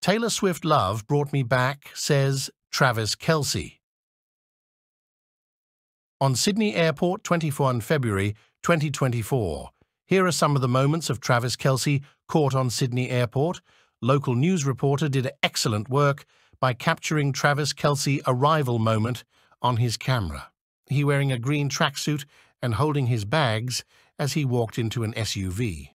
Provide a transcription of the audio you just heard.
Taylor Swift love brought me back, says Travis Kelce. On Sydney Airport, 24 February 2024. Here are some of the moments of Travis Kelce caught on Sydney Airport. Local news reporter did excellent work by capturing Travis Kelce arrival moment on his camera. He wearing a green tracksuit and holding his bags as he walked into an SUV.